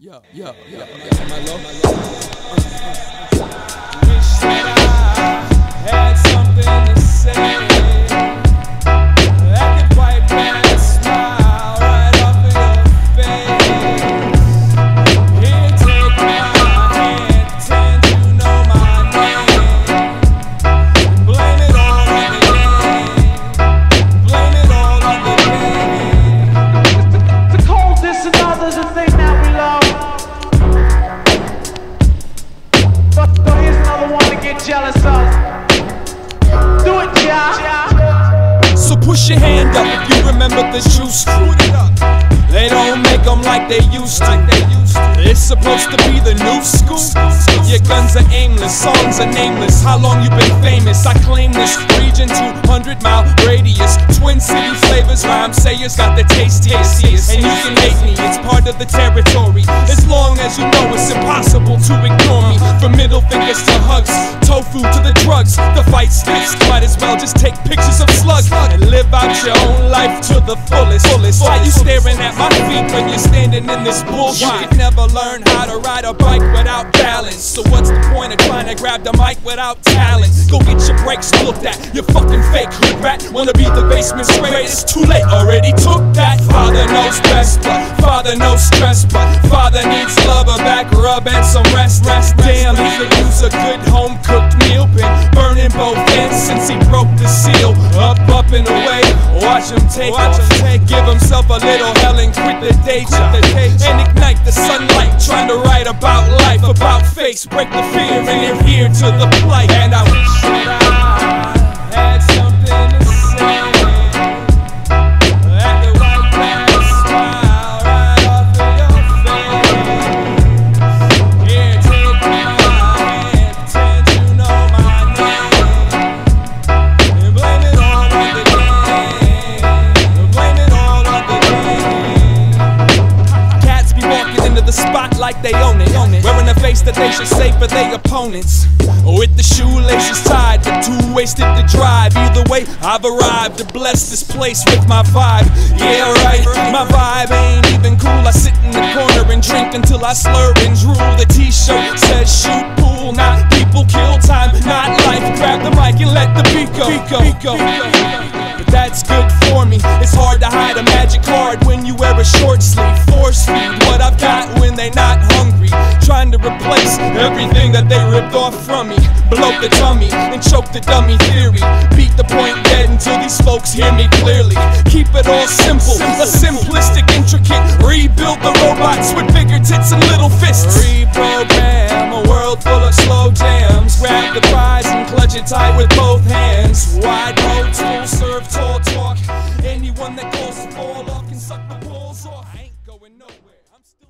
Yo, yo, yo, yo, jealous of. Do it, yeah. So push your hand up if you remember the juice. They don't make them like they used to. It's supposed to be the new school. Your guns are aimless, songs are nameless. How long you been famous? I claim this region 200 mile radius. Twin city flavors, Rhymesayers got the tastiest. And you can hate me, it's part of the territory. As long as you know it's impossible to ignore me. From middle fingers to hugs, tofu to the drugs. The fight sticks, might as well just take pictures of slugs and live out your own life to the fullest. fullest. Why you staring at my feet when you're standing in this bullshit? You never learn how to ride a bike without balance. So what's the point of trying to grab the mic without talent? Go get your brakes looked at. You fucking fake hood rat. Wanna be the basement basement's greatest? Too late, already took that. Father knows best, but father knows stress, but father needs love, a back rub, and some rest. Rest, broke the seal. Up, up and away. Watch him take Watch him take. Give himself a little hell and quit the day job. And ignite the sunlight. Trying to write about life, about face. Break the fear and adhere to the plight. Should save for their opponents. With the shoelaces tied, but too wasted to drive. Either way, I've arrived to bless this place with my vibe. Yeah, right. My vibe ain't even cool. I sit in the corner and drink until I slur and drool. The t-shirt says shoot pool, not people kill time, not life. Grab the mic and let the beat go. Beat go. But that's good for me. It's hard to hide a magic card when you wear a short sleeve. Blow the tummy and choke the dummy theory. Beat the point dead until these folks hear me clearly. Keep it all simple, a simplistic, intricate. Rebuild the robots with bigger tits and little fists. Reprogram a world full of slow jams. Grab the prize and clutch it tight with both hands. Wide road tool, serve tall talk. Anyone that calls to fall off can suck the balls off. I ain't going nowhere. I'm still.